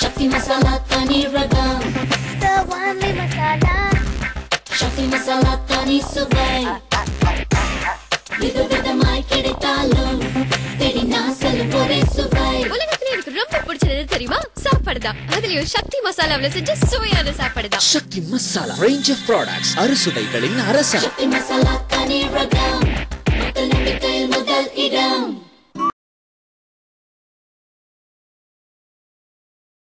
Shakti masala tani ragam. The only masala. Shakti masala tani சுவை விதவிதமாய் கிடைத்தாலும் தேடி நான் செல்லும் ஒரே சுவை உலகத்துல எனக்கு ரொம்ப பிடிச்சது தெரியுமா? சாப்பாடு தான் அதுலயும் சக்தி மசாலாவுல செஞ்ச சுவையான சாப்பாடு தான் Sakthi Masala range of products அறுசுவைகளின் அரசன். சக்தி மசாலா தனி ரகம்